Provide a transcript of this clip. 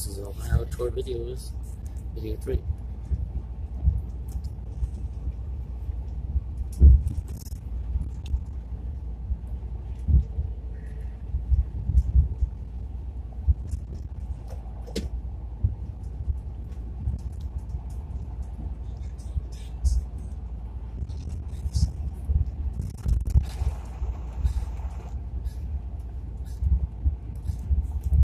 This is all my outdoor Videos, Video 3.